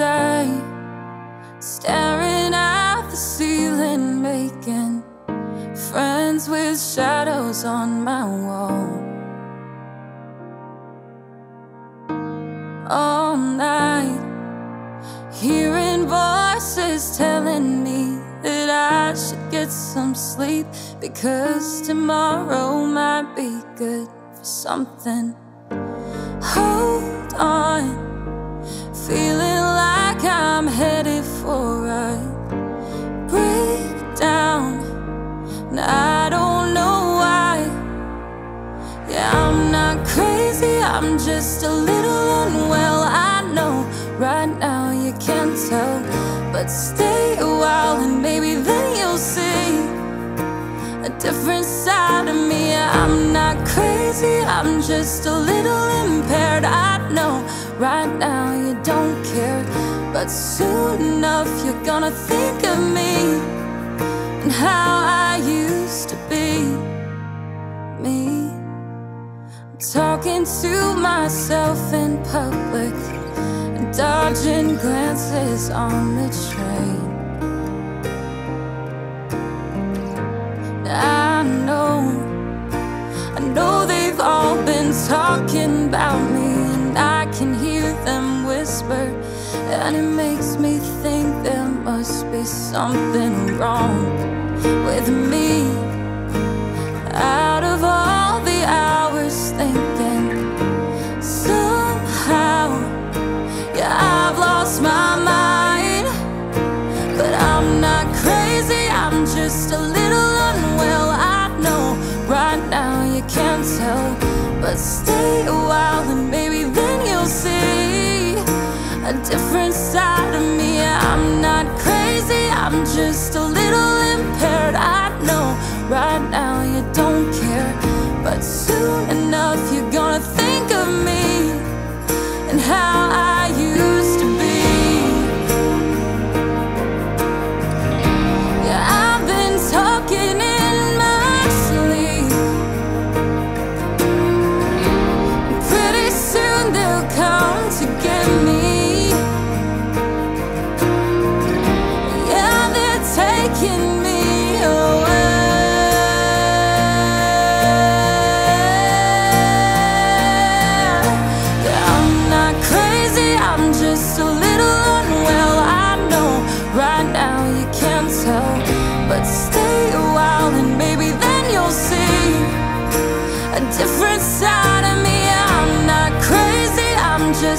day Staring at the ceiling Making friends with shadows on my wall. All night Hearing voices telling me That I should get some sleep Because tomorrow might be good for something. Hold on Feeling headed for a breakdown. And I don't know why. Yeah, I'm not crazy, I'm just a little unwell. I know right now you can't tell But stay a while and maybe then you'll see A different side of me. I'm not crazy, I'm just a little impaired. I know right now you don't care But soon enough you're gonna think of me. And how I used to be. Me. Talking to myself in public. And dodging glances on the train. I know. I know they've all been talking about be something wrong with me. Out of all the hours thinking Somehow, yeah, I've lost my mind. But I'm not crazy, I'm just a little unwell. I know right now you can't tell But stay a while and maybe then you'll see A different side of me. crazy, I'm just a little impaired I know right now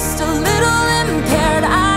just a little impaired. I